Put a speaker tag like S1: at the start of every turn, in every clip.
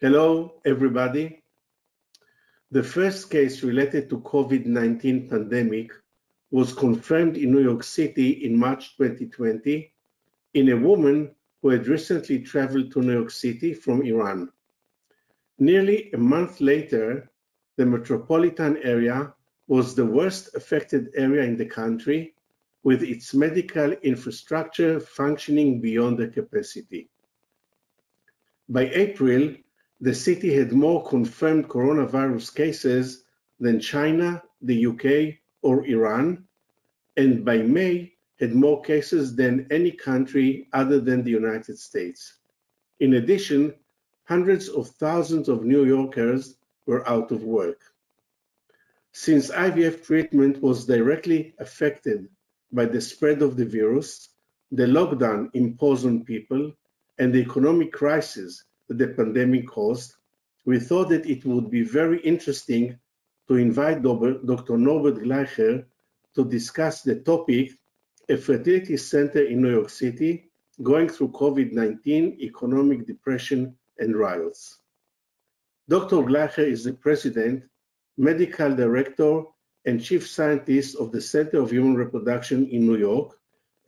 S1: Hello, everybody. The first case related to COVID-19 pandemic was confirmed in New York City in March 2020 in a woman who had recently traveled to New York City from Iran. Nearly a month later, the metropolitan area was the worst affected area in the country, with its medical infrastructure functioning beyond the capacity. By April, the city had more confirmed coronavirus cases than China, the UK, or Iran, and by May had more cases than any country other than the United States. In addition, hundreds of thousands of New Yorkers were out of work. Since IVF treatment was directly affected by the spread of the virus, the lockdown imposed on people, and the economic crisis the pandemic caused, we thought that it would be very interesting to invite Dr. Norbert Gleicher to discuss the topic, a fertility center in New York City going through COVID-19, economic depression, and riots. Dr. Gleicher is the president, medical director, and chief scientist of the Center of Human Reproduction in New York,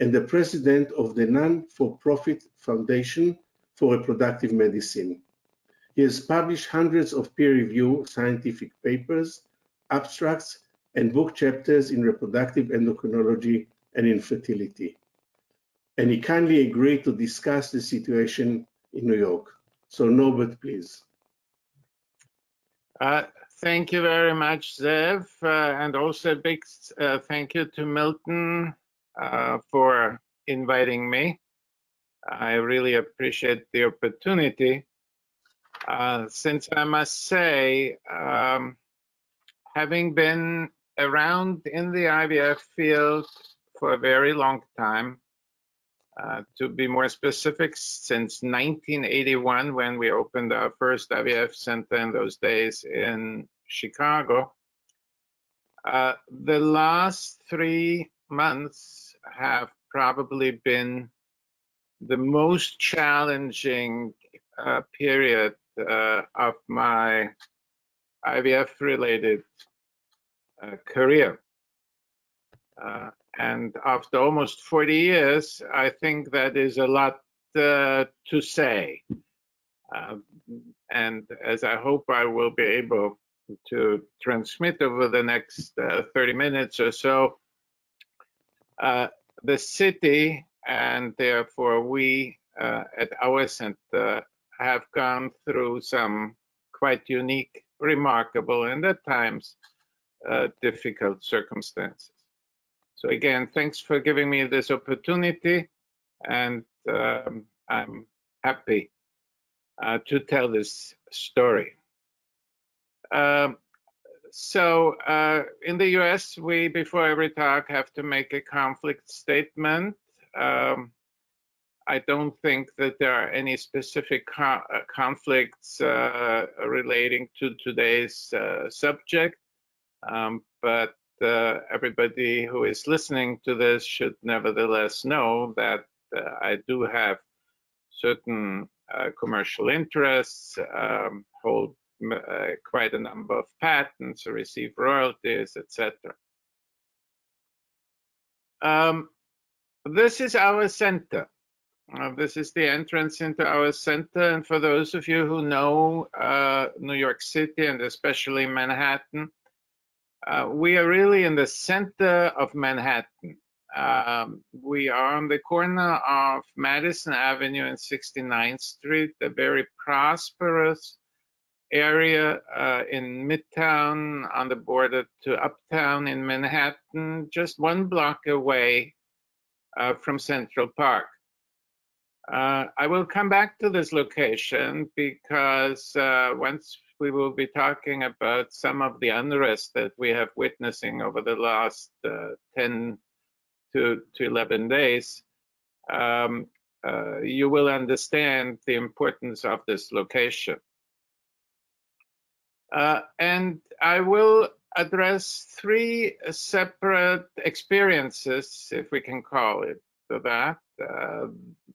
S1: and the president of the non-for-profit Foundation for Reproductive Medicine. He has published hundreds of peer-reviewed scientific papers, abstracts, and book chapters in reproductive endocrinology and infertility. And he kindly agreed to discuss the situation in New York. So Norbert, please.
S2: Uh, thank you very much, Zev, uh, and also a big uh, thank you to Milton uh, for inviting me. I really appreciate the opportunity. Uh, since I must say, um, having been around in the IVF field for a very long time, uh, to be more specific, since 1981, when we opened our first IVF center in those days in Chicago. Uh, the last three months have probably been the most challenging uh, period uh, of my IVF related uh, career. Uh, and after almost 40 years, I think that is a lot uh, to say. Um, and as I hope I will be able to transmit over the next uh, 30 minutes or so, the city and therefore we uh, at our center have gone through some quite unique, remarkable, and at times uh, difficult circumstances. So again, thanks for giving me this opportunity, and um, I'm happy uh, to tell this story. Um, so uh, in the US, we, before every talk, have to make a conflict statement um, I don't think that there are any specific co uh, conflicts uh, relating to today's uh, subject, um, but uh, everybody who is listening to this should nevertheless know that uh, I do have certain uh, commercial interests, um, hold quite a number of patents, receive royalties, etc. Um, this is our center. Uh, this is the entrance into our center. And for those of you who know uh, New York City and especially Manhattan, uh, we are really in the center of Manhattan. Um, we are on the corner of Madison Avenue and 69th Street, a very prosperous area uh, in Midtown on the border to Uptown in Manhattan, just one block away uh, from Central Park. Uh, I will come back to this location because uh, once we will be talking about some of the unrest that we have witnessing over the last uh, 10 to, to 11 days, um, uh, you will understand the importance of this location. Uh, and I will address three separate experiences, if we can call it that. Uh,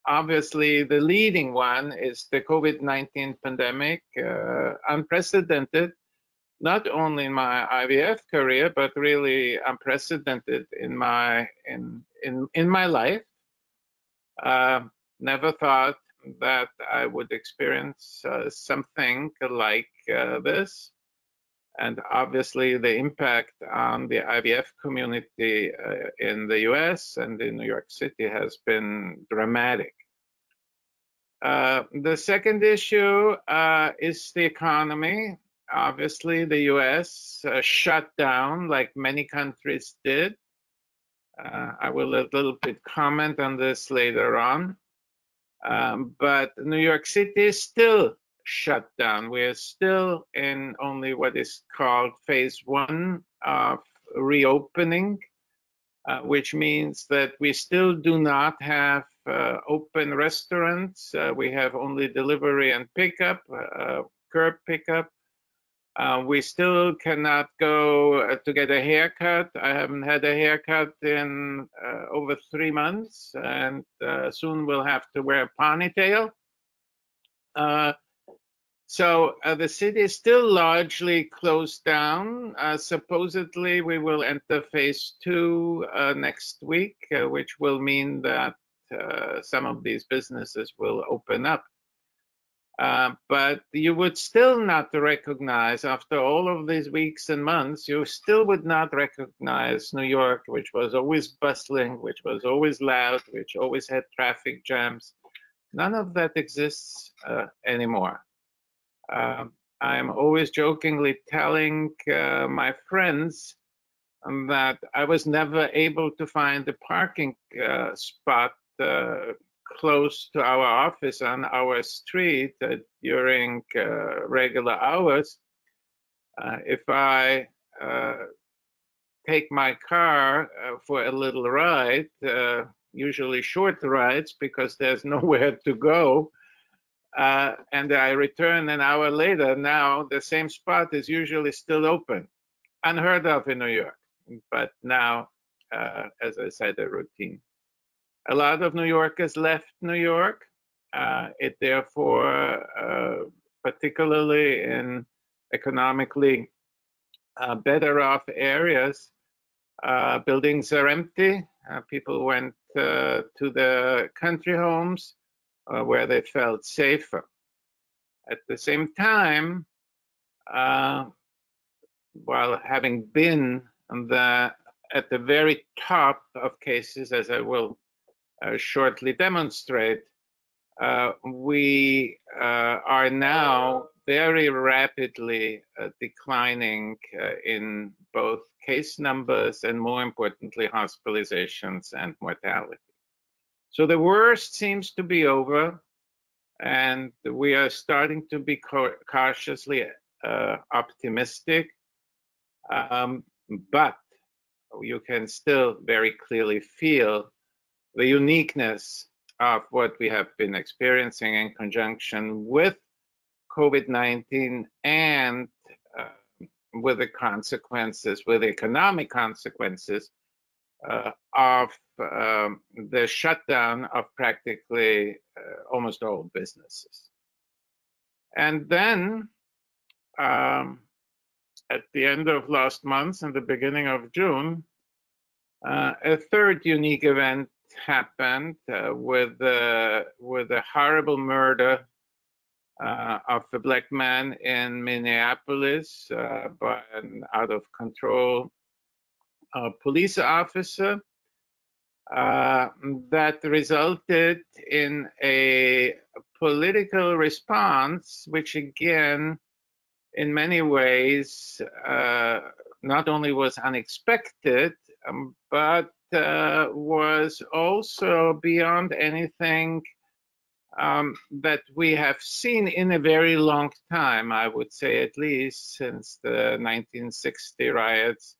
S2: obviously, the leading one is the COVID-19 pandemic, uh, unprecedented, not only in my IVF career, but really unprecedented in my in in in my life. Uh, never thought that I would experience uh, something like uh, this. And obviously, the impact on the IVF community uh, in the US and in New York City has been dramatic. Uh, the second issue uh, is the economy. Obviously, the US uh, shut down like many countries did. I will a little bit comment on this later on. Um, but New York City still shut down. We are still in only what is called phase one of reopening, uh, which means that we still do not have uh, open restaurants. Uh, we have only delivery and pickup, uh, curb pickup. Uh, we still cannot go uh, to get a haircut. I haven't had a haircut in over three months, and soon we'll have to wear a ponytail. Uh, so uh, the city is still largely closed down. supposedly, we will enter phase two next week, which will mean that some of these businesses will open up. Uh, but you would still not recognize, after all of these weeks and months, you still would not recognize New York, which was always bustling, which was always loud, which always had traffic jams. None of that exists uh, anymore. Um, I'm always jokingly telling uh, my friends that I was never able to find a parking uh, spot uh, close to our office on our street uh, during uh, regular hours, if I take my car for a little ride, usually short rides because there's nowhere to go, and I return an hour later, now the same spot is usually still open. Unheard of in New York, but now, as I said, a routine a lot of New Yorkers left New York. Uh, it therefore, uh, particularly in economically uh, better off areas, uh, buildings are empty. Uh, people went uh, to the country homes where they felt safer. At the same time, while having been the, at the very top of cases, as I will uh, shortly demonstrate, uh, we uh, are now very rapidly declining in both case numbers and more importantly, hospitalizations and mortality. So the worst seems to be over and we are starting to be cautiously uh, optimistic. Um, but you can still very clearly feel the uniqueness of what we have been experiencing in conjunction with COVID 19 and uh, with the consequences, with economic consequences uh, of um, the shutdown of practically uh, almost all businesses. And then um, at the end of last month and the beginning of June, uh, a third unique event happened uh, with the with the horrible murder uh, of a black man in Minneapolis uh, by an out of control uh, police officer uh, that resulted in a political response, which again, in many ways, uh, not only was unexpected, um, but uh, was also beyond anything um, that we have seen in a very long time, I would say at least since the 1960 riots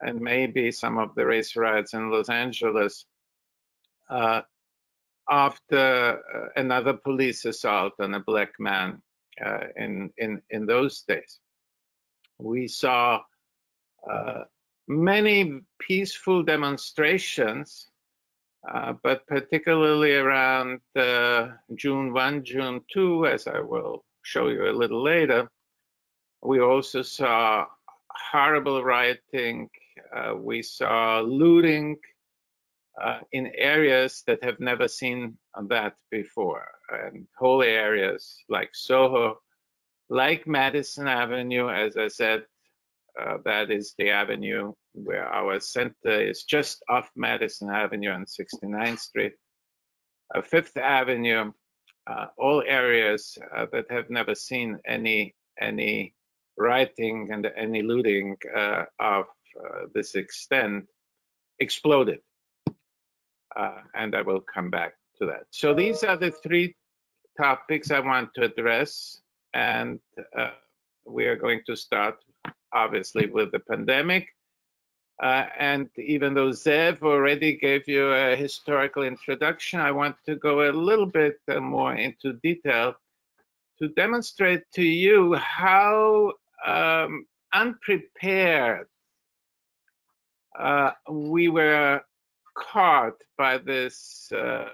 S2: and maybe some of the race riots in Los Angeles uh, after uh, another police assault on a black man uh, in, in, in those days. We saw uh, many peaceful demonstrations Uh, but particularly around uh, June 1, June 2, as I will show you a little later, we also saw horrible rioting. Uh, we saw looting uh, in areas that have never seen that before, and whole areas like Soho, like Madison Avenue, as I said, uh, that is the avenue where our center is just off Madison Avenue and 69th Street. Uh, Fifth Avenue, uh, all areas uh, that have never seen any any rioting and any looting of uh, this extent exploded. and I will come back to that. So these are the three topics I want to address, and we are going to start obviously with the pandemic. Uh, and even though Zev already gave you a historical introduction, I want to go a little bit uh, more into detail to demonstrate to you how um, unprepared uh, we were caught by this uh,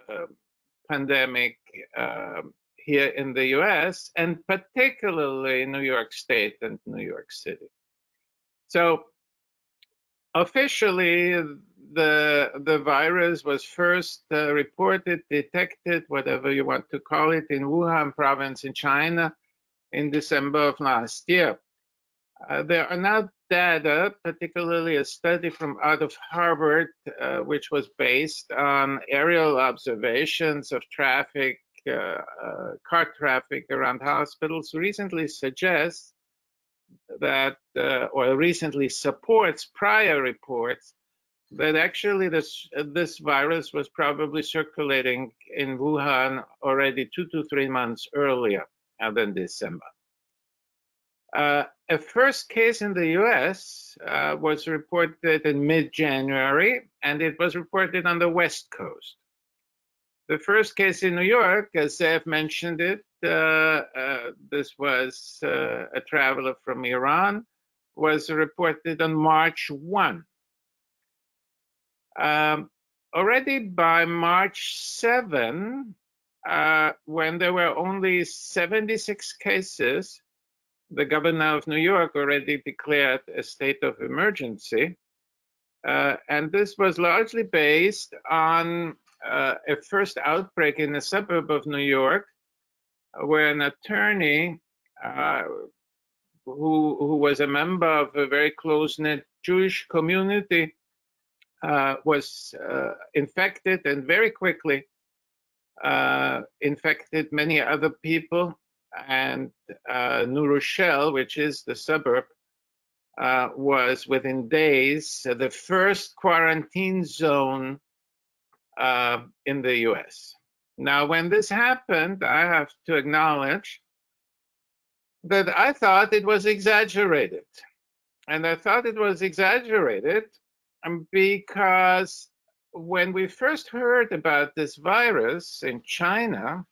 S2: pandemic um, here in the US, and particularly New York State and New York City. So officially, the the virus was first uh, reported, detected, whatever you want to call it, in Wuhan province in China in December of last year. Uh, there are now data, particularly a study from out of Harvard, uh, which was based on aerial observations of traffic, uh, uh, car traffic around hospitals, recently suggests that, uh, or recently supports prior reports that actually this this virus was probably circulating in Wuhan already two to three months earlier than December. Uh, a first case in the US uh, was reported in mid January, and it was reported on the West Coast. The first case in New York, as Zev mentioned it, uh, uh, this was uh, a traveler from Iran, was reported on March 1. Um, already by March 7, uh, when there were only 76 cases, the governor of New York already declared a state of emergency. Uh, and this was largely based on uh, a first outbreak in a suburb of New York where an attorney uh, who, who was a member of a very close-knit Jewish community uh, was uh, infected and very quickly uh, infected many other people. And uh, New Rochelle, which is the suburb, was within days the first quarantine zone uh, in the US. Now, when this happened, I have to acknowledge that I thought it was exaggerated. And I thought it was exaggerated because when we first heard about this virus in China,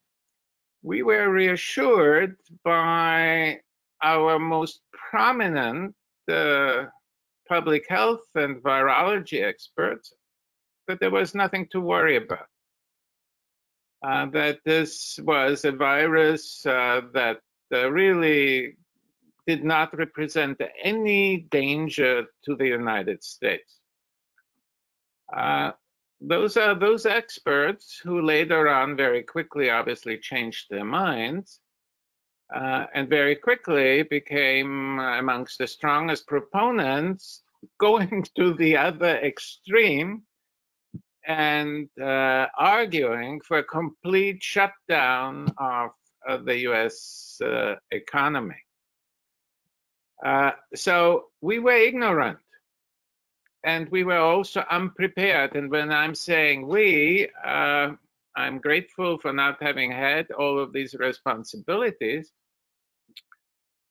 S2: we were reassured by our most prominent uh, public health and virology experts that there was nothing to worry about. Uh, that this was a virus uh, that uh, really did not represent any danger to the United States. Uh, those are those experts who later on very quickly obviously changed their minds uh, and very quickly became amongst the strongest proponents going to the other extreme and uh, arguing for a complete shutdown of, of the US uh, economy. Uh, so we were ignorant and we were also unprepared. And when I'm saying we, uh, I'm grateful for not having had all of these responsibilities.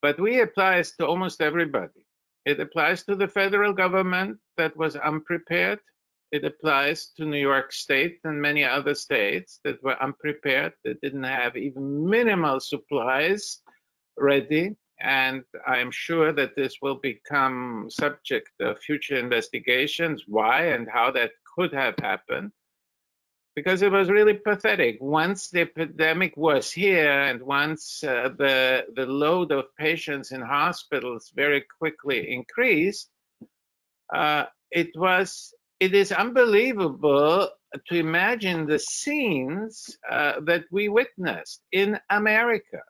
S2: But we applies to almost everybody. It applies to the federal government that was unprepared it applies to New York State and many other states that were unprepared, that didn't have even minimal supplies ready. And I'm sure that this will become subject of future investigations, why and how that could have happened. because it was really pathetic. Once the epidemic was here and once uh, the, the load of patients in hospitals very quickly increased, uh, it was it is unbelievable to imagine the scenes uh, that we witnessed in America.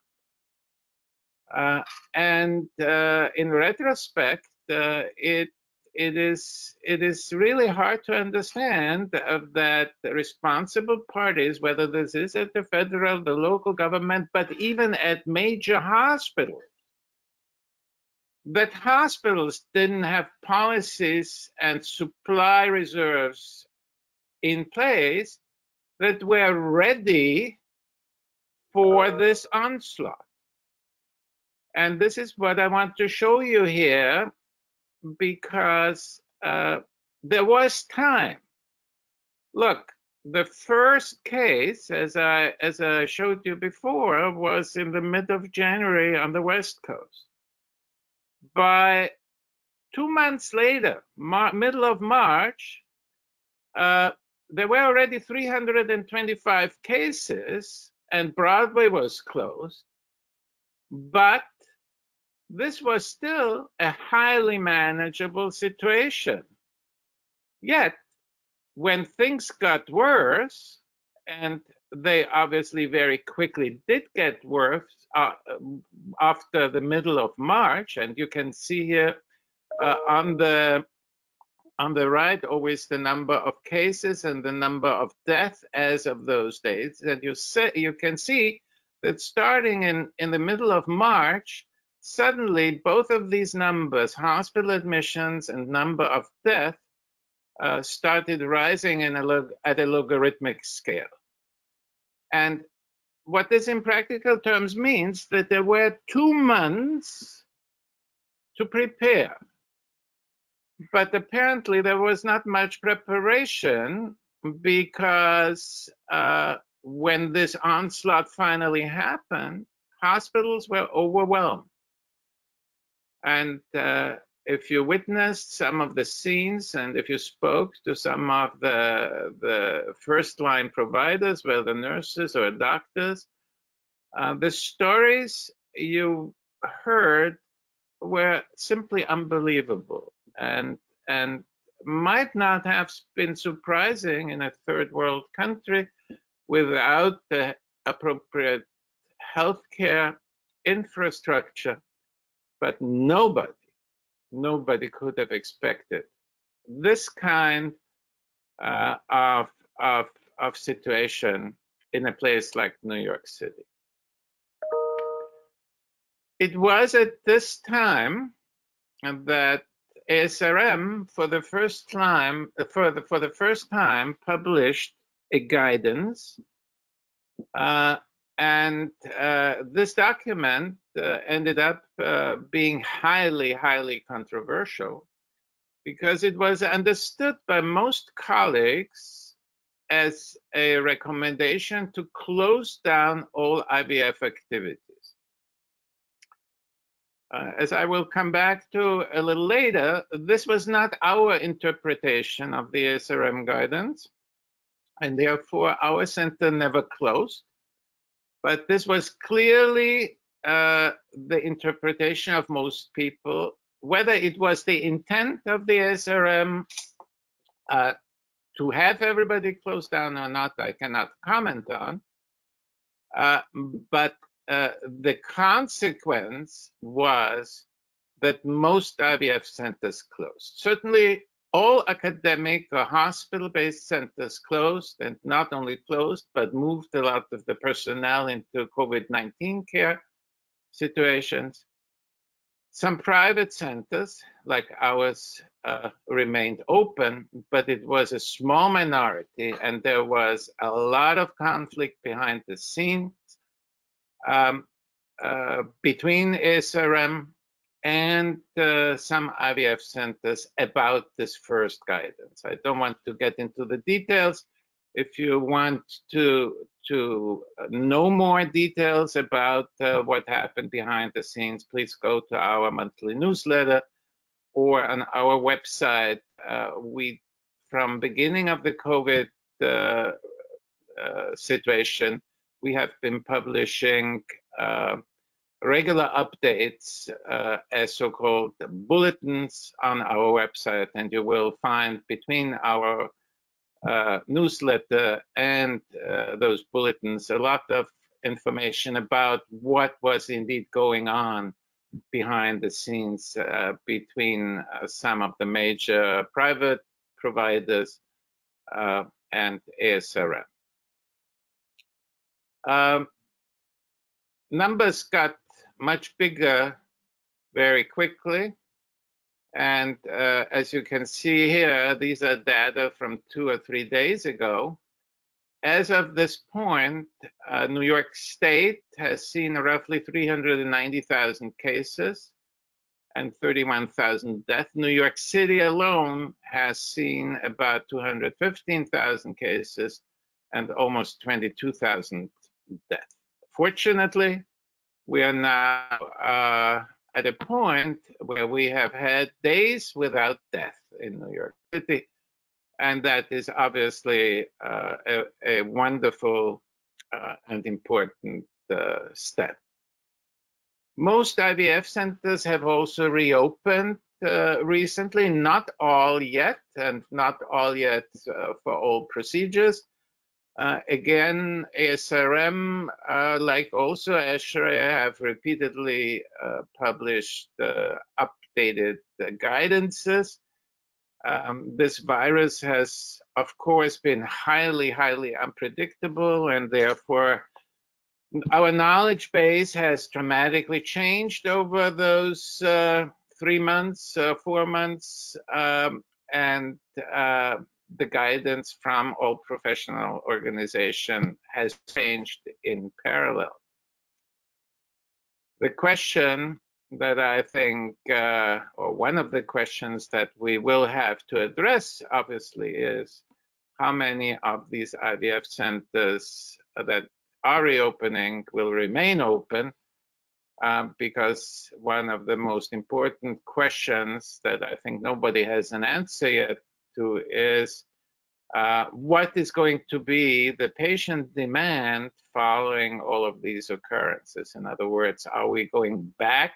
S2: Uh, and uh, in retrospect, uh, it it is it is really hard to understand that responsible parties, whether this is at the federal, the local government, but even at major hospitals, that hospitals didn't have policies and supply reserves in place that were ready for this onslaught. And this is what I want to show you here because uh, there was time. Look, the first case, as I as I showed you before, was in the mid of January on the West Coast. By two months later, Mar middle of March, uh, there were already 325 cases, and Broadway was closed. But this was still a highly manageable situation. Yet, when things got worse, and they obviously very quickly did get worse uh, after the middle of March, and you can see here uh, on the on the right always the number of cases and the number of deaths as of those days, and you say you can see that starting in in the middle of March, suddenly both of these numbers, hospital admissions and number of deaths, uh, started rising a at a logarithmic scale. And what this in practical terms means that there were two months to prepare. But apparently there was not much preparation because uh, when this onslaught finally happened, hospitals were overwhelmed. And uh, if you witnessed some of the scenes and if you spoke to some of the, the first line providers, whether nurses or doctors, uh, the stories you heard were simply unbelievable and, and might not have been surprising in a third world country without the appropriate healthcare infrastructure but nobody, nobody could have expected this kind uh, of, of, of situation in a place like New York City. It was at this time that ASRM, for the first time, for the, for the first time, published a guidance uh, and uh, this document uh, ended up uh, being highly, highly controversial because it was understood by most colleagues as a recommendation to close down all IVF activities. Uh, as I will come back to a little later, this was not our interpretation of the ASRM guidance, and therefore our center never closed but this was clearly uh, the interpretation of most people. Whether it was the intent of the ASRM uh, to have everybody close down or not, I cannot comment on. Uh, but uh, the consequence was that most IVF centers closed. Certainly, all academic or hospital-based centers closed and not only closed, but moved a lot of the personnel into COVID-19 care situations. Some private centers, like ours, uh, remained open, but it was a small minority, and there was a lot of conflict behind the scenes um, uh, between ASRM and uh, some IVF centers about this first guidance. I don't want to get into the details. If you want to to know more details about uh, what happened behind the scenes, please go to our monthly newsletter or on our website. Uh, we, from beginning of the COVID uh, uh, situation, we have been publishing uh, regular updates uh, as so-called bulletins on our website, and you will find between our uh, newsletter and uh, those bulletins a lot of information about what was indeed going on behind the scenes uh, between uh, some of the major private providers uh, and ASRM. Um, numbers got much bigger very quickly. And uh, as you can see here, these are data from two or three days ago. As of this point, uh, New York State has seen roughly 390,000 cases and 31,000 deaths. New York City alone has seen about 215,000 cases and almost 22,000 deaths. Fortunately, we are now uh, at a point where we have had days without death in New York City. And that is obviously uh, a, a, wonderful uh, and important uh, step. Most IVF centers have also reopened uh, recently, not all yet, and not all yet uh, for all procedures. Uh, again, ASRM, uh, like also ESHRE, have repeatedly uh, published uh, updated uh, guidances. Um, this virus has, of course, been highly, highly unpredictable, and therefore our knowledge base has dramatically changed over those uh, three months, four months, um, and the guidance from all professional organization has changed in parallel. The question that I think, uh, or one of the questions that we will have to address, obviously, is how many of these IVF centers that are reopening will remain open, um, because one of the most important questions that I think nobody has an answer yet to is uh, what is going to be the patient demand following all of these occurrences? In other words, are we going back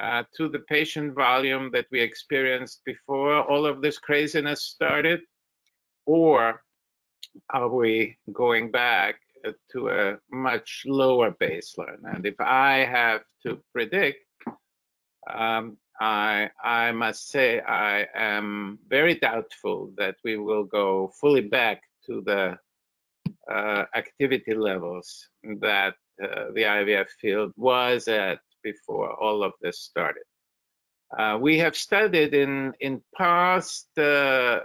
S2: uh, to the patient volume that we experienced before all of this craziness started? Or are we going back to a much lower baseline? And if I have to predict, um, I, I must say I am very doubtful that we will go fully back to the uh, activity levels that uh, the IVF field was at before all of this started. Uh, we have studied in, in past uh,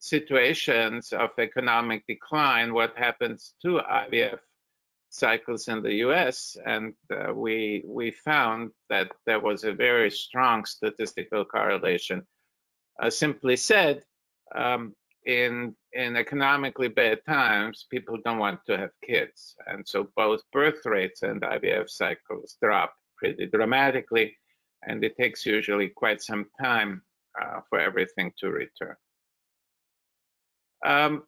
S2: situations of economic decline what happens to IVF cycles in the US, and uh, we we found that there was a very strong statistical correlation. Uh, simply said, um, in in economically bad times, people don't want to have kids, and so both birth rates and IVF cycles drop pretty dramatically, and it takes usually quite some time uh, for everything to return. Um,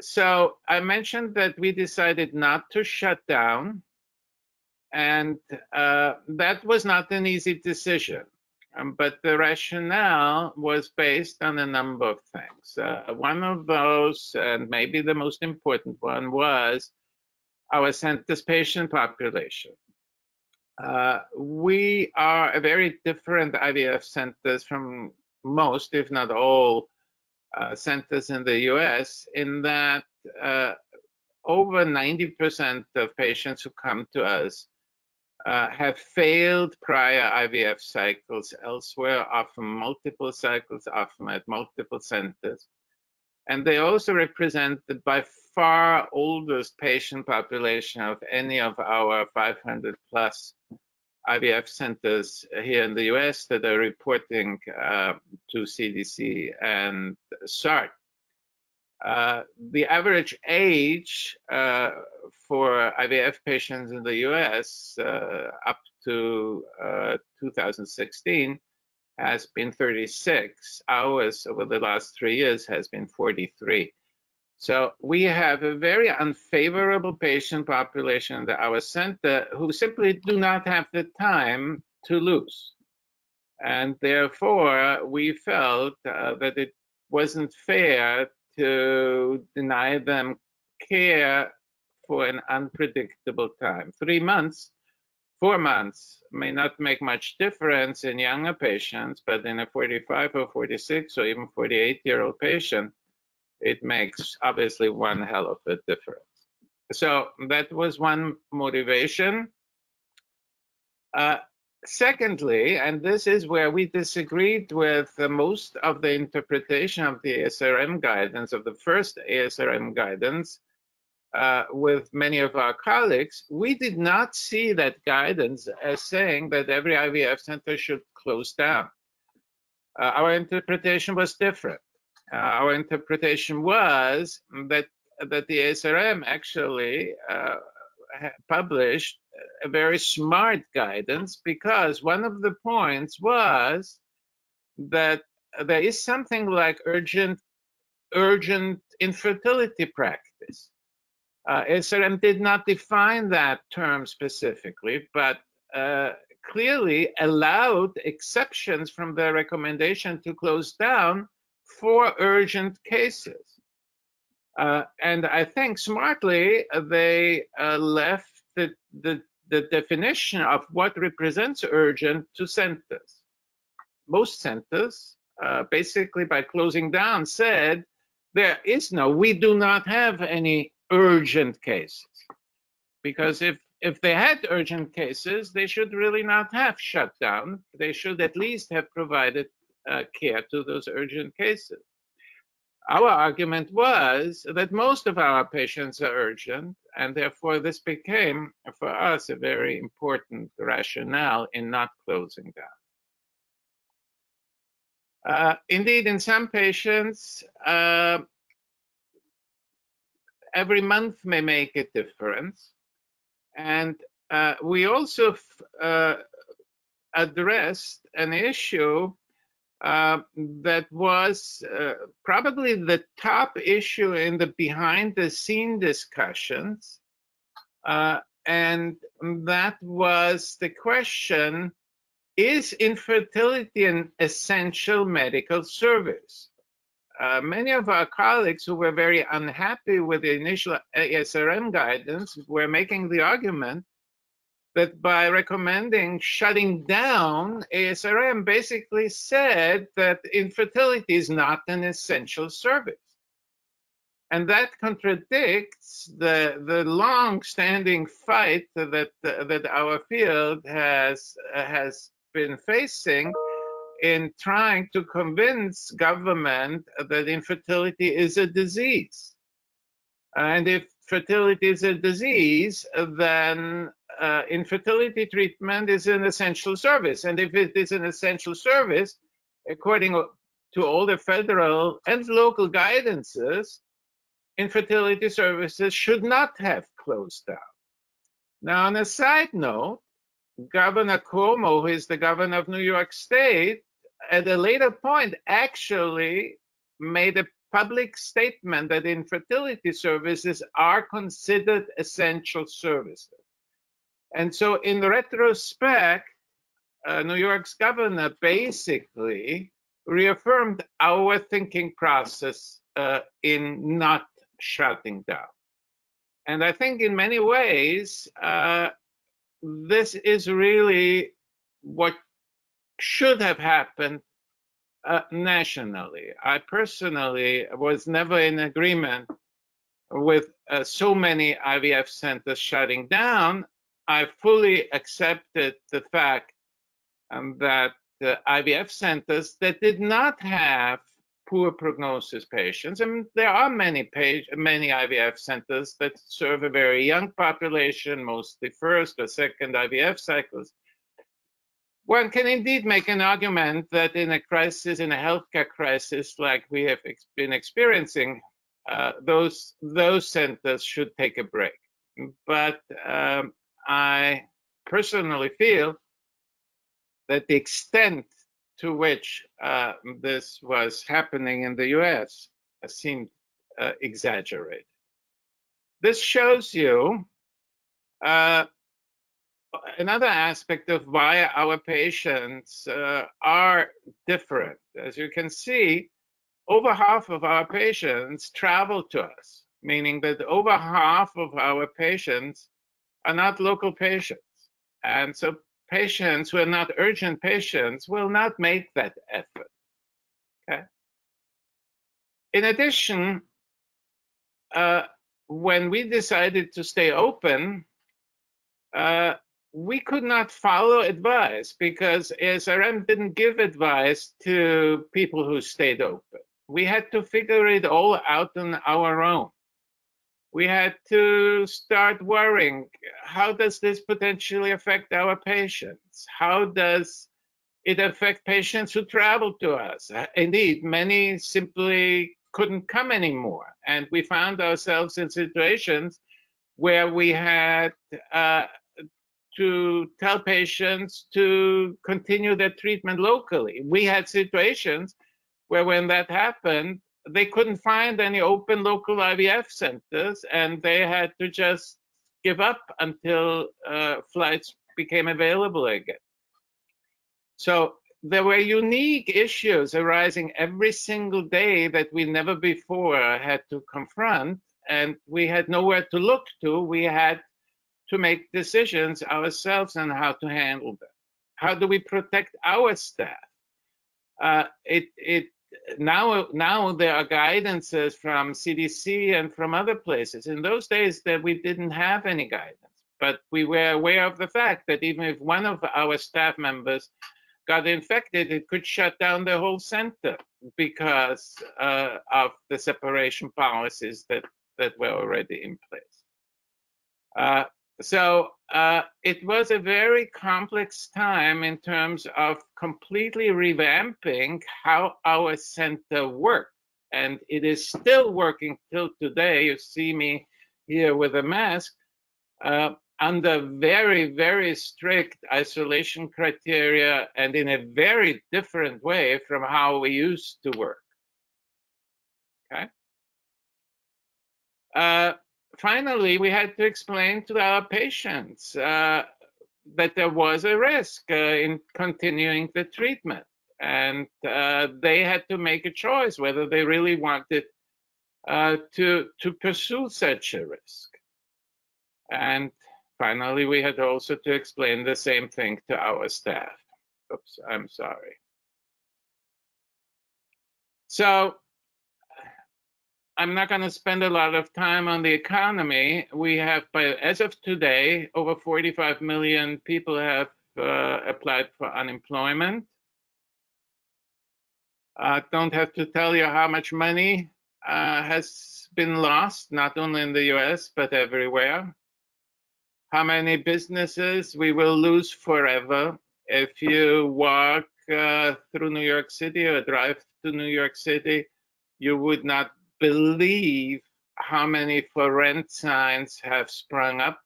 S2: so I mentioned that we decided not to shut down, and uh, that was not an easy decision. Um, but the rationale was based on a number of things. Uh, one of those, and maybe the most important one, was our center's patient population. Uh, we are a very different IVF centers from most, if not all, uh, centers in the US in that uh, over 90% of patients who come to us uh, have failed prior IVF cycles elsewhere, often multiple cycles, often at multiple centers. And they also represent the by far oldest patient population of any of our 500 plus IVF centers here in the US that are reporting uh, to CDC and SART. Uh, the average age uh, for IVF patients in the US uh, up to uh, 2016 has been 36. Ours over the last three years has been 43. So we have a very unfavorable patient population at our center who simply do not have the time to lose. And therefore, we felt uh, that it wasn't fair to deny them care for an unpredictable time. Three months, four months may not make much difference in younger patients, but in a 45 or 46 or even 48 year old patient, it makes obviously one hell of a difference. So that was one motivation. Uh, secondly, and this is where we disagreed with most of the interpretation of the ASRM guidance, of the first ASRM guidance, uh, with many of our colleagues, we did not see that guidance as saying that every IVF center should close down. Uh, our interpretation was different. Uh, our interpretation was that that the ASRM actually uh, published a very smart guidance because one of the points was that there is something like urgent urgent infertility practice. Uh, ASRM did not define that term specifically, but uh, clearly allowed exceptions from the recommendation to close down for urgent cases. Uh, and I think smartly they uh, left the, the, the definition of what represents urgent to centers. Most centers, uh, basically by closing down, said there is no, we do not have any urgent cases. Because if if they had urgent cases, they should really not have shut down. They should at least have provided uh, care to those urgent cases. Our argument was that most of our patients are urgent, and therefore this became, for us, a very important rationale in not closing down. Uh, indeed, in some patients, uh, every month may make a difference. And uh, we also uh, addressed an issue uh, that was uh, probably the top issue in the behind the scene discussions. Uh, and that was the question Is infertility an essential medical service? Uh, many of our colleagues who were very unhappy with the initial ASRM guidance were making the argument that by recommending shutting down, ASRM basically said that infertility is not an essential service. And that contradicts the, the long-standing fight that, that our field has, has been facing in trying to convince government that infertility is a disease. And if fertility is a disease, then uh, infertility treatment is an essential service. And if it is an essential service, according to all the federal and local guidances, infertility services should not have closed down. Now, on a side note, Governor Cuomo, who is the governor of New York State, at a later point actually made a public statement that infertility services are considered essential services. And so, in retrospect, uh, New York's governor basically reaffirmed our thinking process uh, in not shutting down. And I think in many ways, uh, this is really what should have happened uh, nationally. I personally was never in agreement with uh, so many IVF centers shutting down I fully accepted the fact um, that the IVF centers that did not have poor prognosis patients, and there are many page, many IVF centers that serve a very young population, mostly first or second IVF cycles. One can indeed make an argument that in a crisis, in a healthcare crisis like we have ex been experiencing, uh, those those centers should take a break. But um, I personally feel that the extent to which uh, this was happening in the US seemed uh, exaggerated. This shows you uh, another aspect of why our patients uh, are different. As you can see, over half of our patients travel to us, meaning that over half of our patients are not local patients. And so patients who are not urgent patients will not make that effort. Okay. In addition, uh, when we decided to stay open, uh, we could not follow advice because ASRM didn't give advice to people who stayed open. We had to figure it all out on our own. We had to start worrying how does this potentially affect our patients? How does it affect patients who travel to us? Indeed, many simply couldn't come anymore. And we found ourselves in situations where we had uh, to tell patients to continue their treatment locally. We had situations where, when that happened, they couldn't find any open local IVF centers and they had to just give up until uh, flights became available again. So there were unique issues arising every single day that we never before had to confront, and we had nowhere to look to. We had to make decisions ourselves on how to handle them. How do we protect our staff? Uh, it it now now there are guidances from CDC and from other places. In those days, that we didn't have any guidance, but we were aware of the fact that even if one of our staff members got infected, it could shut down the whole center because uh, of the separation policies that that were already in place. Uh, so uh, it was a very complex time in terms of completely revamping how our center worked. And it is still working till today. You see me here with a mask uh, under very, very strict isolation criteria and in a very different way from how we used to work. Okay. Uh, finally, we had to explain to our patients uh, that there was a risk uh, in continuing the treatment. And uh, they had to make a choice whether they really wanted uh, to, to pursue such a risk. And finally, we had also to explain the same thing to our staff. Oops, I'm sorry. So I'm not going to spend a lot of time on the economy. We have, by as of today, over 45 million people have uh, applied for unemployment. I don't have to tell you how much money uh, has been lost, not only in the US, but everywhere. How many businesses we will lose forever. If you walk uh, through New York City or drive to New York City, you would not believe how many for rent signs have sprung up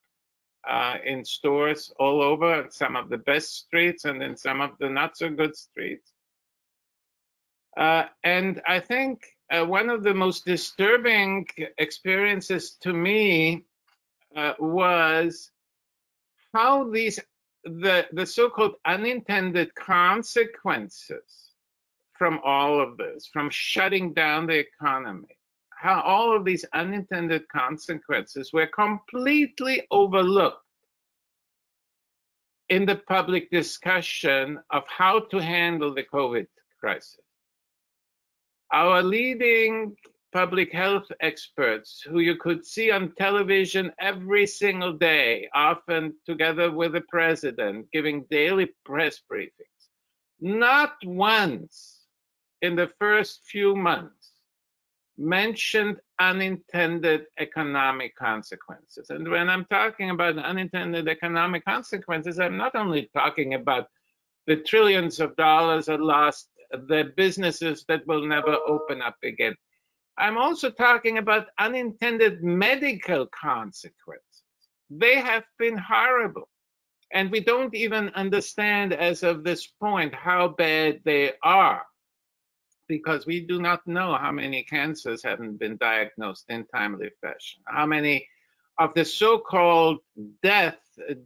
S2: uh, in stores all over some of the best streets and in some of the not so good streets. Uh, and I think uh, one of the most disturbing experiences to me uh, was how these the the so-called unintended consequences from all of this, from shutting down the economy, how all of these unintended consequences were completely overlooked in the public discussion of how to handle the COVID crisis. Our leading public health experts, who you could see on television every single day, often together with the president, giving daily press briefings, not once in the first few months mentioned unintended economic consequences. And when I'm talking about unintended economic consequences, I'm not only talking about the trillions of dollars are lost, the businesses that will never open up again. I'm also talking about unintended medical consequences. They have been horrible. And we don't even understand as of this point how bad they are. Because we do not know how many cancers haven't been diagnosed in timely fashion, how many of the so-called death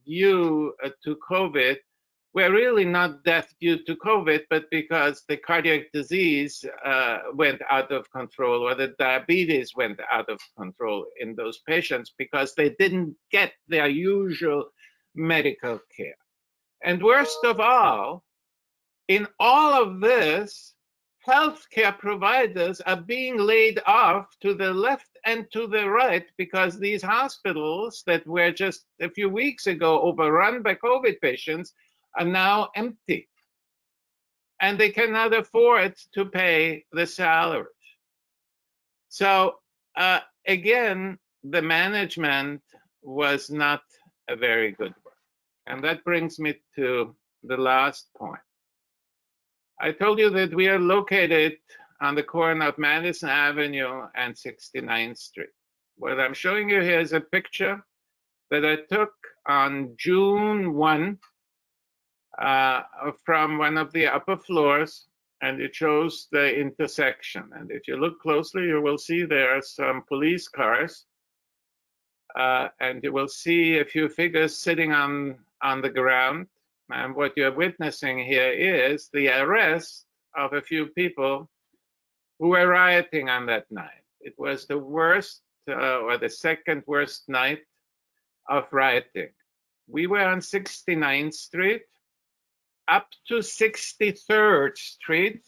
S2: due to COVID were really not death due to COVID, but because the cardiac disease uh, went out of control or the diabetes went out of control in those patients because they didn't get their usual medical care. And worst of all, in all of this, healthcare providers are being laid off to the left and to the right because these hospitals that were just a few weeks ago overrun by COVID patients are now empty. And they cannot afford to pay the salaries. So, uh, again, the management was not a very good one. And that brings me to the last point. I told you that we are located on the corner of Madison Avenue and 69th Street. What I'm showing you here is a picture that I took on June 1 uh, from one of the upper floors, and it shows the intersection. And if you look closely, you will see there are some police cars, uh, and you will see a few figures sitting on, on the ground and what you're witnessing here is the arrest of a few people who were rioting on that night. It was the worst uh, or the second worst night of rioting. We were on 69th Street up to 63rd Street.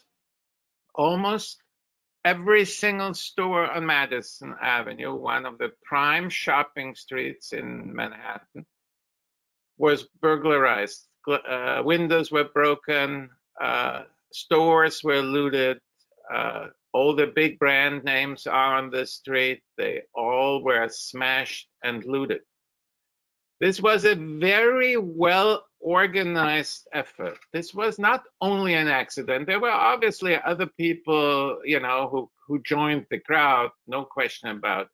S2: Almost every single store on Madison Avenue, one of the prime shopping streets in Manhattan, was burglarized uh, windows were broken, uh, stores were looted, uh, all the big brand names are on the street. They all were smashed and looted. This was a very well organized effort. This was not only an accident. There were obviously other people, you know, who, who joined the crowd, no question about it.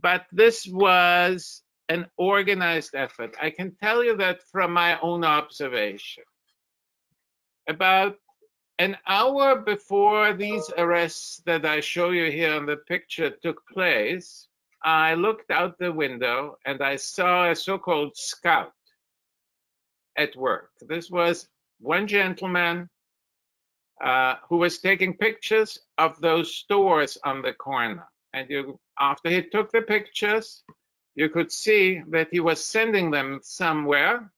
S2: But this was an organized effort. I can tell you that from my own observation. About an hour before these arrests that I show you here on the picture took place, I looked out the window and I saw a so-called scout at work. This was one gentleman uh, who was taking pictures of those stores on the corner. And you, after he took the pictures, you could see that he was sending them somewhere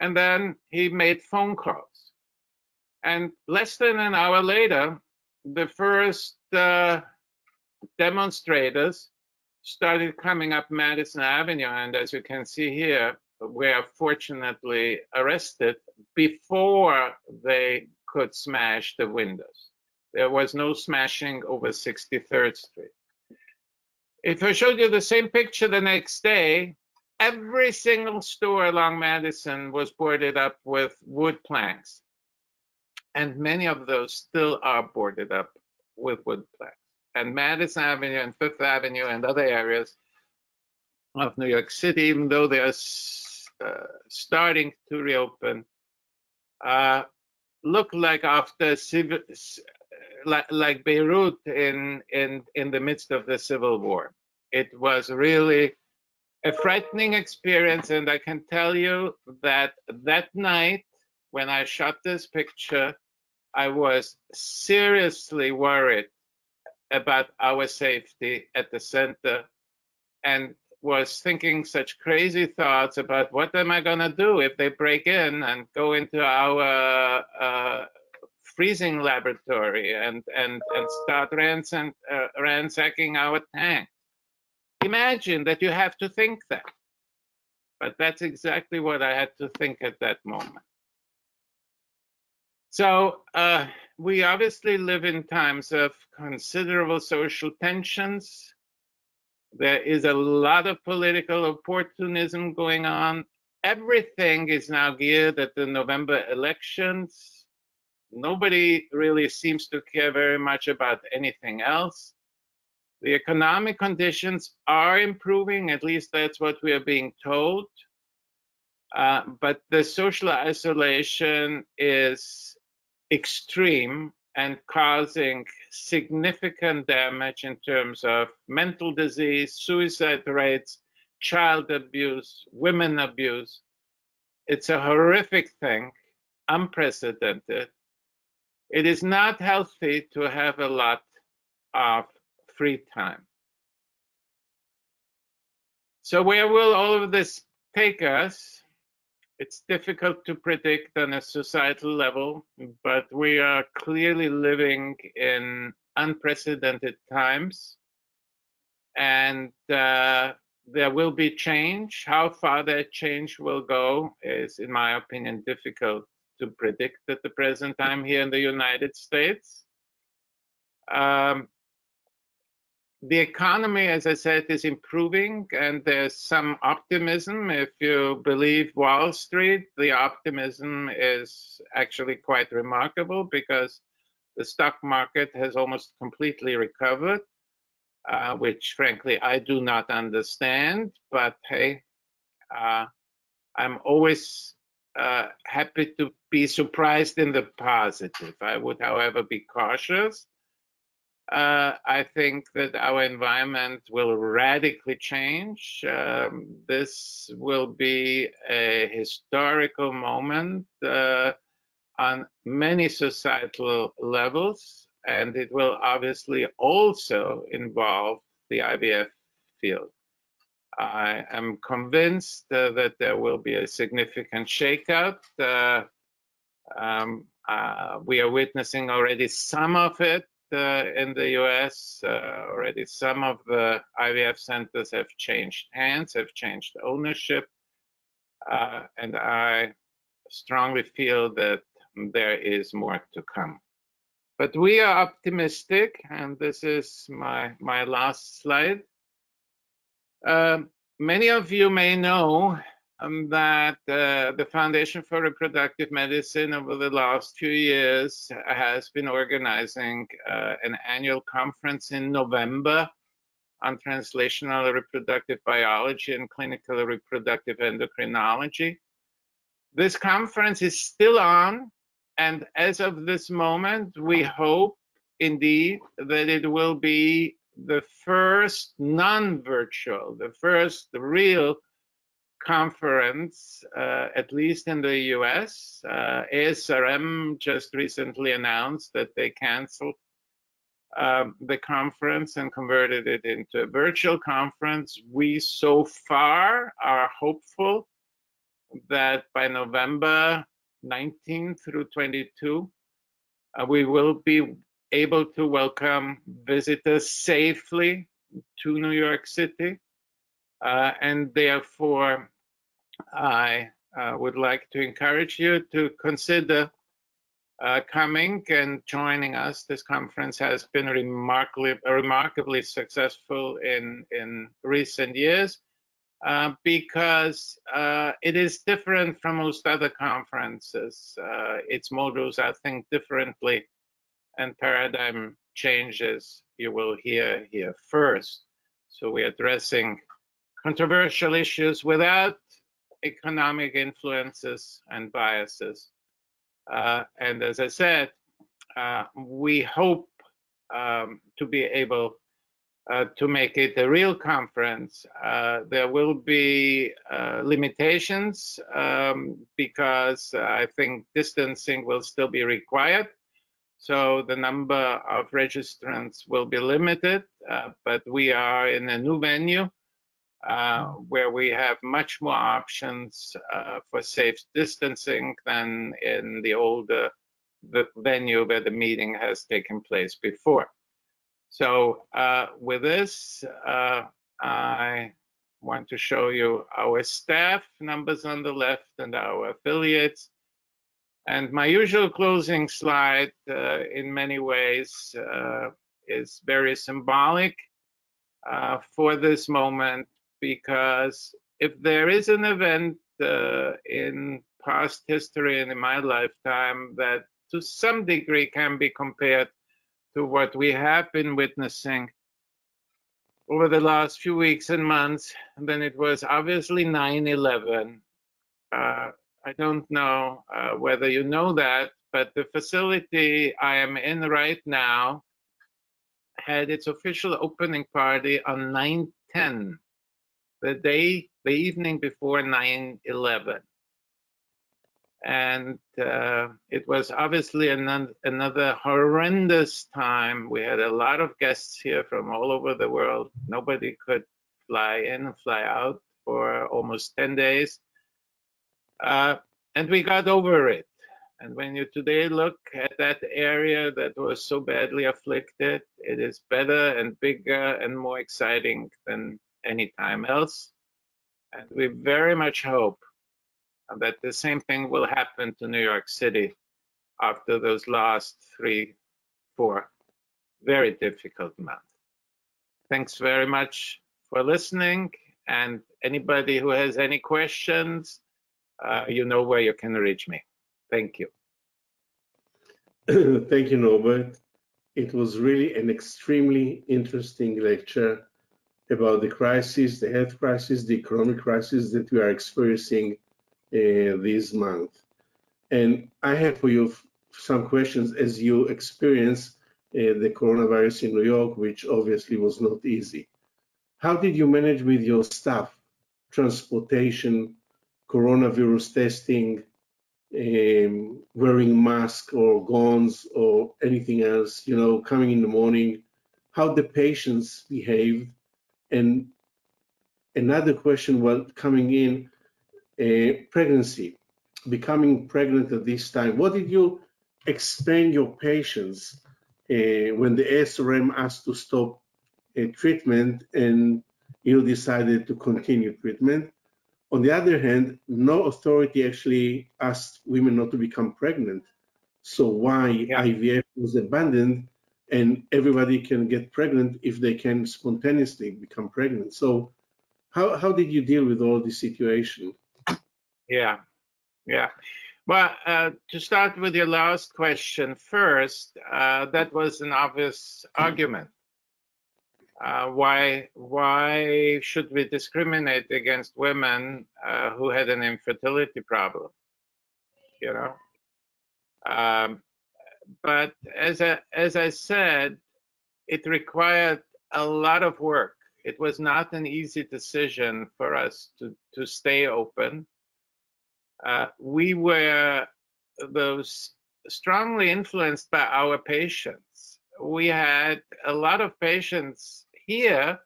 S2: and then he made phone calls. And less than an hour later, the first uh, demonstrators started coming up Madison Avenue. And as you can see here, were fortunately arrested before they could smash the windows. There was no smashing over 63rd Street. If I showed you the same picture the next day, every single store along Madison was boarded up with wood planks. And many of those still are boarded up with wood planks. And Madison Avenue and Fifth Avenue and other areas of New York City, even though they are uh, starting to reopen, uh, look like after civil, like, like Beirut in, in, in the midst of the civil war. It was really a frightening experience. And I can tell you that that night when I shot this picture, I was seriously worried about our safety at the center and was thinking such crazy thoughts about what am I going to do if they break in and go into our uh, freezing laboratory and and and start ransom, uh, ransacking our tank. Imagine that you have to think that. But that's exactly what I had to think at that moment. So uh, we obviously live in times of considerable social tensions. There is a lot of political opportunism going on. Everything is now geared at the November elections nobody really seems to care very much about anything else. The economic conditions are improving, at least that's what we are being told. Uh, but the social isolation is extreme and causing significant damage in terms of mental disease, suicide rates, child abuse, women abuse. It's a horrific thing, unprecedented. It is not healthy to have a lot of free time. So where will all of this take us? It's difficult to predict on a societal level, but we are clearly living in unprecedented times. And uh, there will be change. How far that change will go is, in my opinion, difficult to predict at the present time here in the United States. Um, the economy, as I said, is improving and there's some optimism. If you believe Wall Street, the optimism is actually quite remarkable because the stock market has almost completely recovered, uh, which frankly I do not understand. But hey, uh, I'm always uh, happy to be surprised in the positive. I would, however, be cautious uh, I think that our environment will radically change. Um, this will be a historical moment uh, on many societal levels, and it will obviously also involve the IVF field. I am convinced uh, that there will be a significant shakeout. Uh, um, uh, we are witnessing already some of it uh, in the US uh, already. Some of the IVF centers have changed hands, have changed ownership, uh, and I strongly feel that there is more to come. But we are optimistic, and this is my, my last slide. Um, many of you may know um, that uh, the Foundation for Reproductive Medicine over the last few years has been organizing uh, an annual conference in November on translational reproductive biology and clinical reproductive endocrinology. This conference is still on, and as of this moment, we hope indeed that it will be the first non virtual, the first real conference, uh, at least in the US. Uh, ASRM just recently announced that they canceled um, the conference and converted it into a virtual conference. We so far are hopeful that by November 19 through 22, uh, we will be able to welcome visitors safely to New York City. Uh, and therefore, I uh, would like to encourage you to consider uh, coming and joining us. This conference has been remarkably, remarkably successful in, in recent years uh, because uh, it is different from most other conferences. Uh, its modules are think differently and paradigm changes you will hear here first. So we're addressing controversial issues without economic influences and biases. Uh, and as I said, uh, we hope um, to be able uh, to make it a real conference. Uh, there will be uh, limitations um, because I think distancing will still be required. So the number of registrants will be limited, uh, but we are in a new venue uh, where we have much more options uh, for safe distancing than in the older venue where the meeting has taken place before. So uh, with this, uh, I want to show you our staff numbers on the left and our affiliates. And my usual closing slide uh, in many ways uh, is very symbolic for this moment because if there is an event uh, in past history and in my lifetime that to some degree can be compared to what we have been witnessing over the last few weeks and months, then it was obviously 9 11. Uh, I don't know uh, whether you know that, but the facility I am in right now had its official opening party on 9-10, the day, the evening before 9-11. And uh, it was obviously an, another horrendous time. We had a lot of guests here from all over the world. Nobody could fly in and fly out for almost 10 days. Uh, and we got over it. And when you today look at that area that was so badly afflicted, it is better and bigger and more exciting than any time else. And we very much hope that the same thing will happen to New York City after those last three, four very difficult months. Thanks very much for listening. And anybody who has any questions, uh, you know where you can reach me. Thank you.
S1: Thank you, Norbert. It was really an extremely interesting lecture about the crisis, the health crisis, the economic crisis that we are experiencing uh, this month. And I have for you some questions as you experience uh, the coronavirus in New York, which obviously was not easy. How did you manage with your staff, transportation, coronavirus testing, um, wearing masks or gowns or anything else, you know, coming in the morning, how the patients behaved. And another question while coming in, uh, pregnancy, becoming pregnant at this time. What did you explain your patients uh, when the ASRM asked to stop uh, treatment and you decided to continue treatment? On the other hand, no authority actually asked women not to become pregnant. So why yeah. IVF was abandoned and everybody can get pregnant if they can spontaneously become pregnant. So how, how did you deal with all this situation?
S2: Yeah, yeah. Well, uh, to start with your last question first, uh, that was an obvious argument uh, why why should we discriminate against women uh, who had an infertility problem? You know, um, but as I, as I said, it required a lot of work. It was not an easy decision for us to to stay open. Uh, we were those strongly influenced by our patients. We had a lot of patients here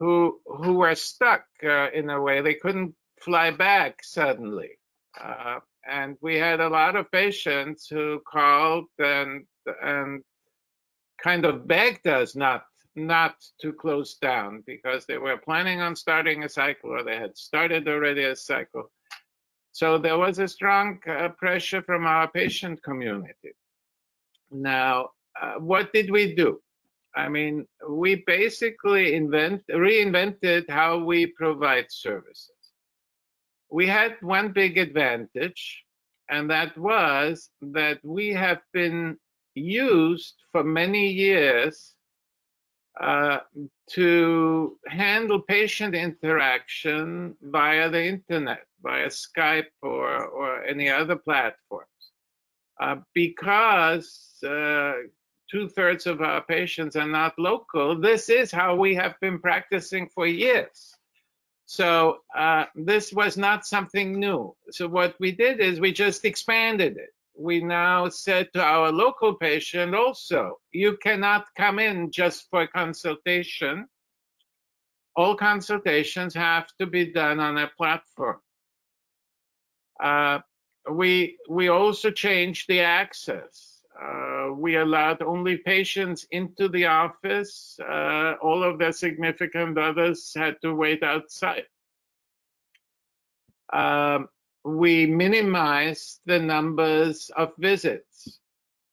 S2: who who were stuck uh, in a way. They couldn't fly back suddenly. Uh, and we had a lot of patients who called and and kind of begged us not not to close down because they were planning on starting a cycle or they had started already a cycle. So there was a strong uh, pressure from our patient community. Now, uh, what did we do? I mean, we basically invent, reinvented how we provide services. We had one big advantage, and that was that we have been used for many years uh, to handle patient interaction via the internet, via Skype or, or any other platforms. Uh, because uh, two thirds of our patients are not local, this is how we have been practicing for years. So uh, this was not something new. So what we did is we just expanded it. We now said to our local patient also, you cannot come in just for consultation. All consultations have to be done on a platform. Uh, we we also changed the access uh, we allowed only patients into the office. Uh, all of their significant others had to wait outside. Um, we minimized the numbers of visits,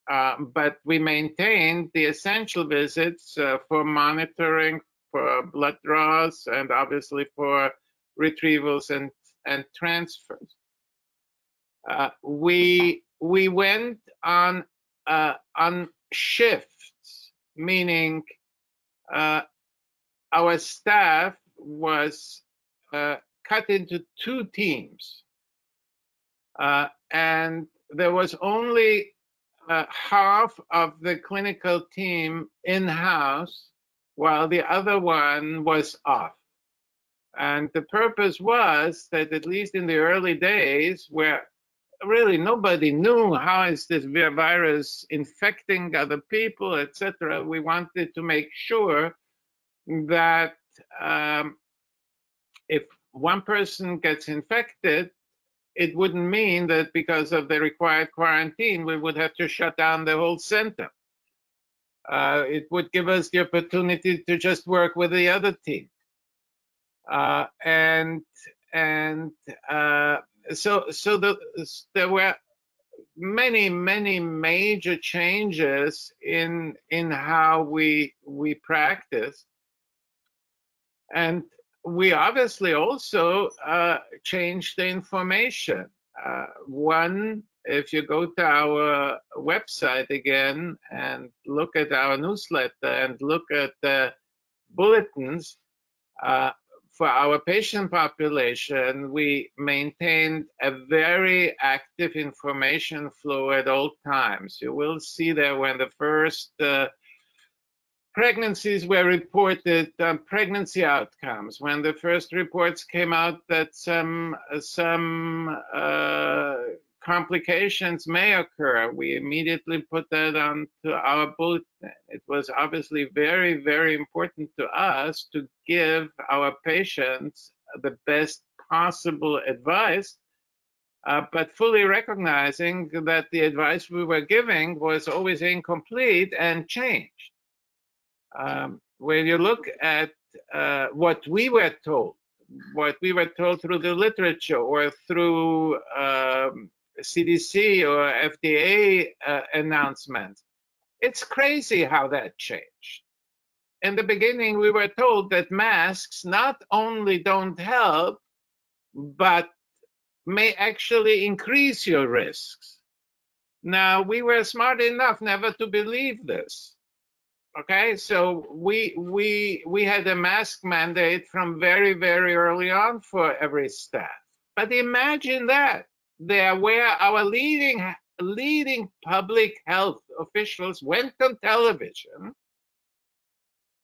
S2: uh, but we maintained the essential visits uh, for monitoring, for blood draws, and obviously for retrievals and, and transfers. Uh, we we went on uh, on shifts, meaning uh, our staff was uh, cut into two teams. Uh, and there was only uh, half of the clinical team in-house while the other one was off. And the purpose was that at least in the early days where really nobody knew how is this virus infecting other people, etc. We wanted to make sure that um, if one person gets infected, it wouldn't mean that because of the required quarantine, we would have to shut down the whole center. Uh, it would give us the opportunity to just work with the other team. Uh, and and uh, so so the, there were many many major changes in in how we we practice and we obviously also uh, changed the information. Uh, one, if you go to our website again and look at our newsletter and look at the bulletins, uh, for our patient population, we maintained a very active information flow at all times. You will see there when the first uh, pregnancies were reported um, pregnancy outcomes when the first reports came out that some some uh, complications may occur we immediately put that onto our bulletin it was obviously very very important to us to give our patients the best possible advice uh, but fully recognizing that the advice we were giving was always incomplete and changed. Um, when you look at uh, what we were told, what we were told through the literature or through um, CDC or FDA uh, announcements, it's crazy how that changed. In the beginning, we were told that masks not only don't help, but may actually increase your risks. Now, we were smart enough never to believe this. Okay, so we we we had a mask mandate from very very early on for every staff. But imagine that there where our leading leading public health officials went on television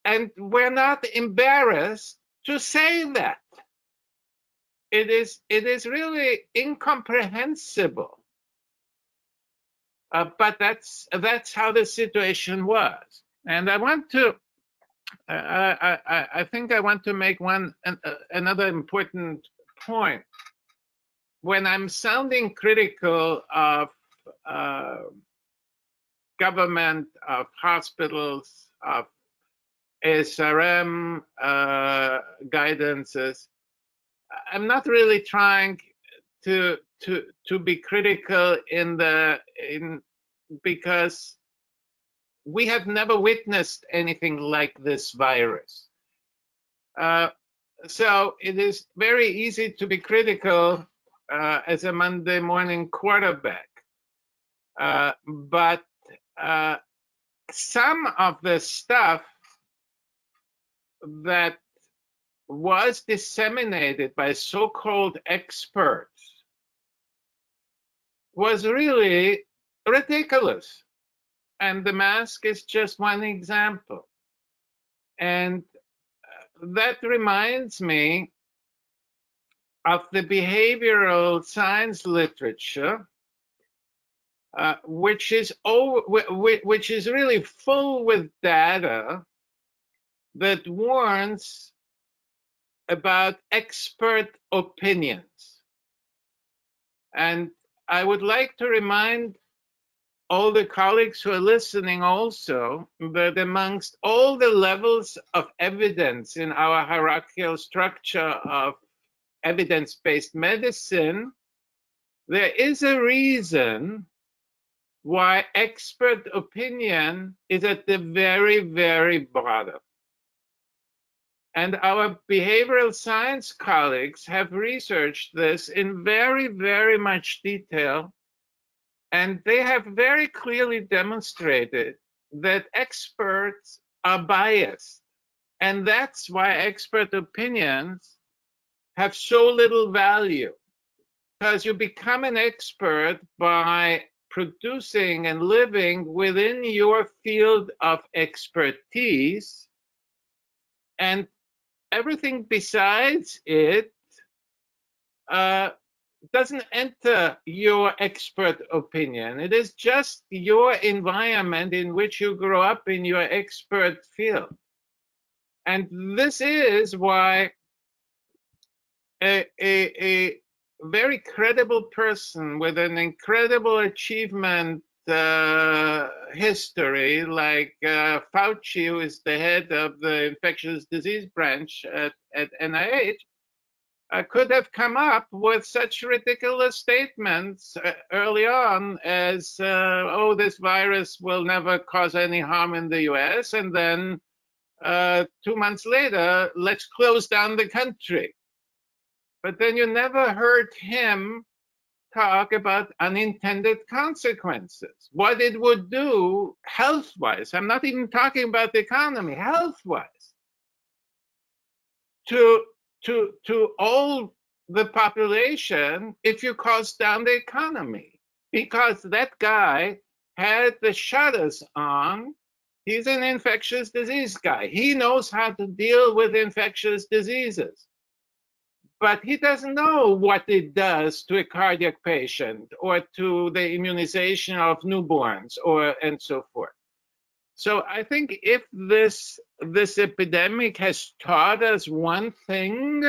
S2: and we're not embarrassed to say that. It is it is really incomprehensible. Uh, but that's that's how the situation was. And I want to, I, I, I think I want to make one an, uh, another important point. When I'm sounding critical of uh, government, of hospitals, of ASRM uh, guidances, I'm not really trying to to to be critical in the in because we have never witnessed anything like this virus. Uh, so it is very easy to be critical uh, as a Monday morning quarterback. Uh, but uh, some of the stuff that was disseminated by so-called experts was really ridiculous. And the mask is just one example. And uh, that reminds me of the behavioral science literature, uh, which is over, which is really full with data that warns about expert opinions. And I would like to remind all the colleagues who are listening also that amongst all the levels of evidence in our hierarchical structure of evidence-based medicine, there is a reason why expert opinion is at the very, very bottom. And our behavioral science colleagues have researched this in very, very much detail and they have very clearly demonstrated that experts are biased. And that's why expert opinions have so little value. because you become an expert by producing and living within your field of expertise and everything besides it uh, doesn't enter your expert opinion. It is just your environment in which you grow up in your expert field. And this is why a, a, a very credible person with an incredible achievement uh, history, like uh, Fauci, who is the head of the infectious disease branch at, at NIH, uh, could have come up with such ridiculous statements uh, early on as, uh, oh, this virus will never cause any harm in the US, and then uh, two months later, let's close down the country. But then you never heard him talk about unintended consequences, what it would do health wise. I'm not even talking about the economy, health wise. To, to, to all the population if you cost down the economy. Because that guy had the shutters on. He's an infectious disease guy. He knows how to deal with infectious diseases but he doesn't know what it does to a cardiac patient or to the immunization of newborns or and so forth. So I think if this this epidemic has taught us one thing,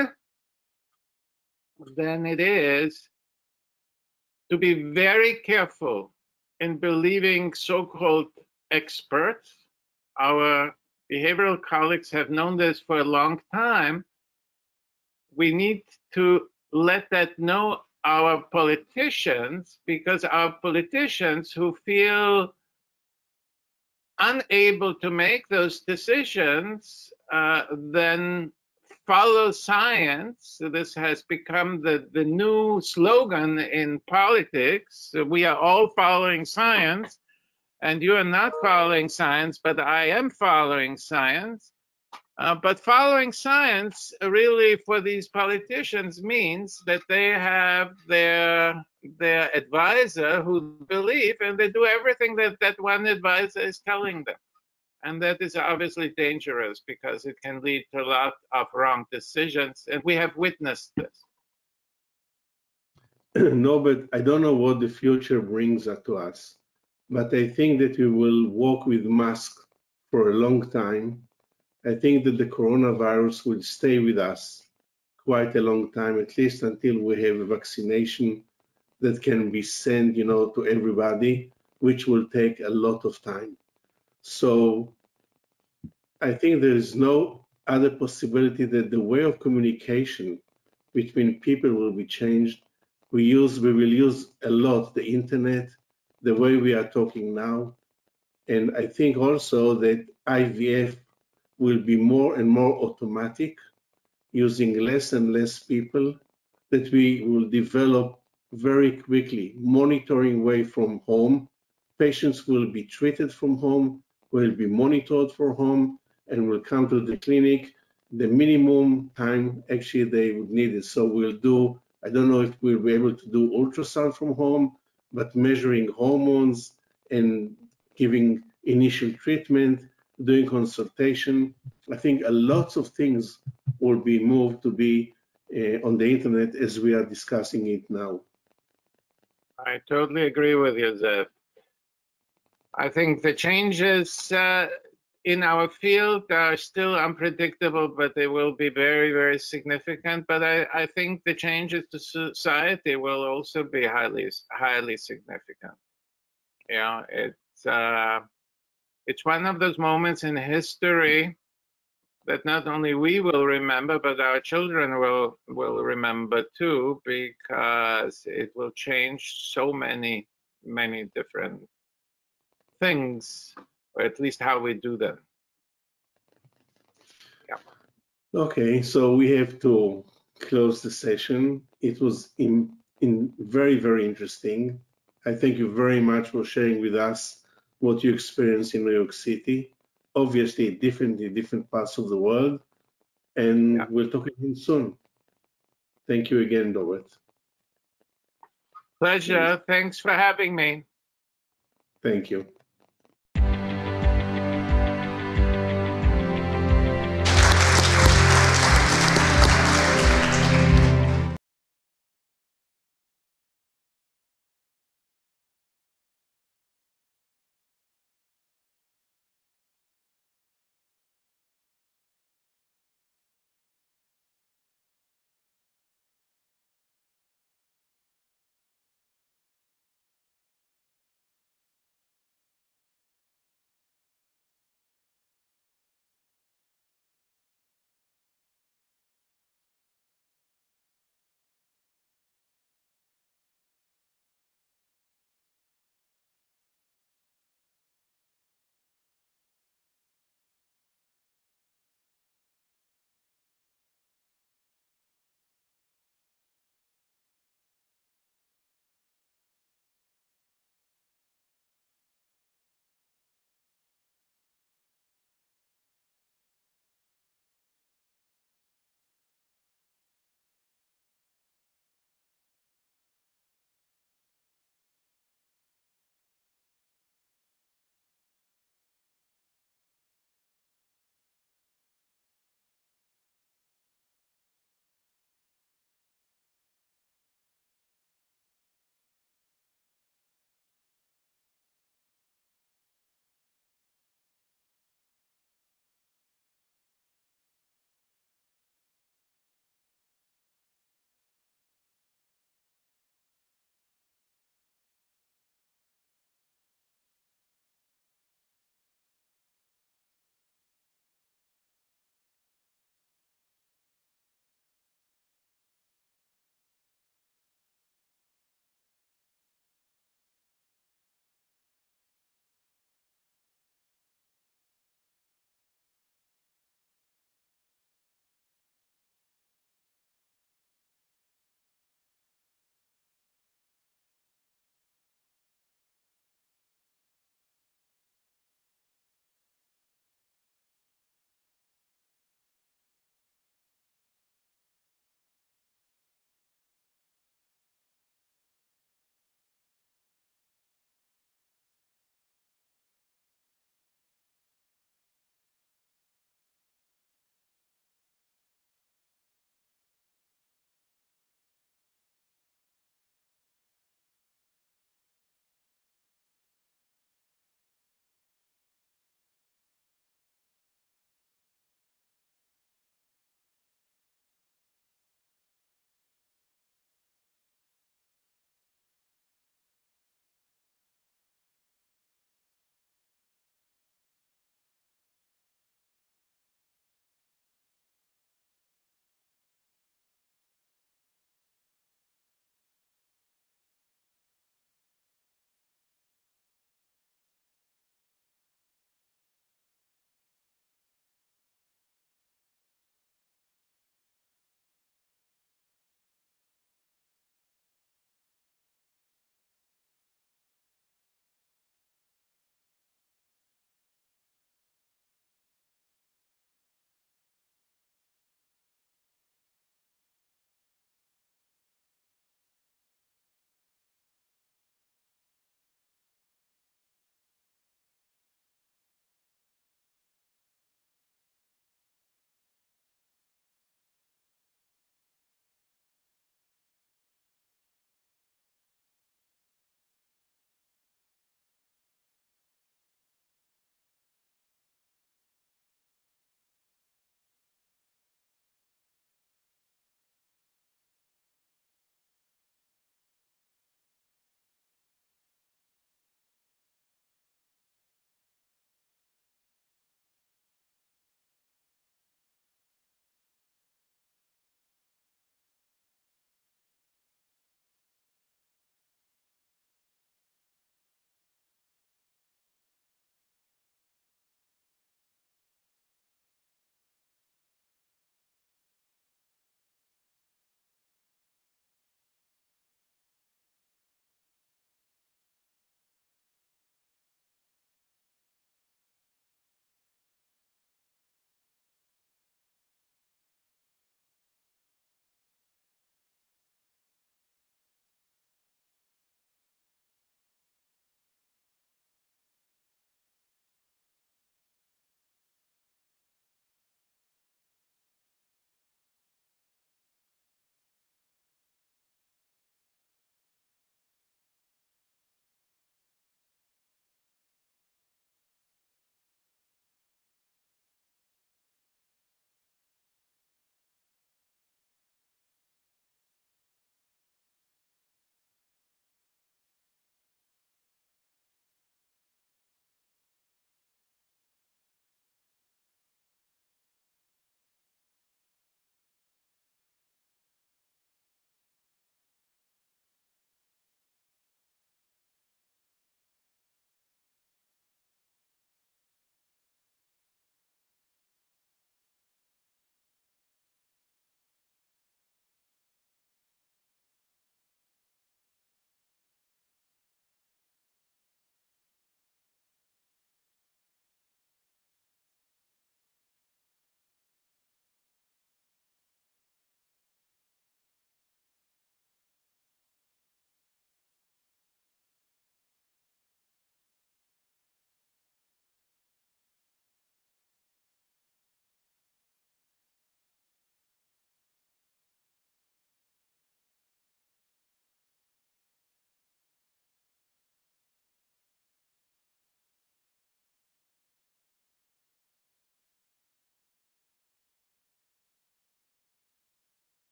S2: then it is to be very careful in believing so-called experts. Our behavioral colleagues have known this for a long time we need to let that know our politicians because our politicians who feel unable to make those decisions uh, then follow science. So this has become the, the new slogan in politics. We are all following science, and you are not following science, but I am following science. Uh, but following science really for these politicians means that they have their their advisor who believe and they do everything that that one advisor is telling them. And that is obviously dangerous because it can lead to a lot of wrong decisions. And we have witnessed this.
S1: No, but I don't know what the future brings to us. But I think that we will walk with masks for a long time I think that the coronavirus will stay with us quite a long time, at least until we have a vaccination that can be sent, you know, to everybody, which will take a lot of time. So I think there is no other possibility that the way of communication between people will be changed. We use, we will use a lot the internet, the way we are talking now. And I think also that IVF will be more and more automatic, using less and less people, that we will develop very quickly monitoring way from home. Patients will be treated from home, will be monitored from home, and will come to the clinic the minimum time actually they would need it. So we'll do, I don't know if we'll be able to do ultrasound from home, but measuring hormones and giving initial treatment doing consultation. I think a lot of things will be moved to be uh, on the internet as we are discussing it now.
S2: I totally agree with you, Zev. I think the changes uh, in our field are still unpredictable, but they will be very, very significant. But I, I think the changes to society will also be highly, highly significant. Know, it's uh, it's one of those moments in history that not only we will remember, but our children will will remember too, because it will change so many, many different things, or at least how we do them.
S1: Yeah. Okay, so we have to close the session. It was in, in very, very interesting. I thank you very much for sharing with us what you experience in New York City. Obviously, different in different parts of the world. And yeah. we'll talk again soon. Thank you again, Norbert.
S2: Pleasure. Thanks for having me.
S1: Thank you.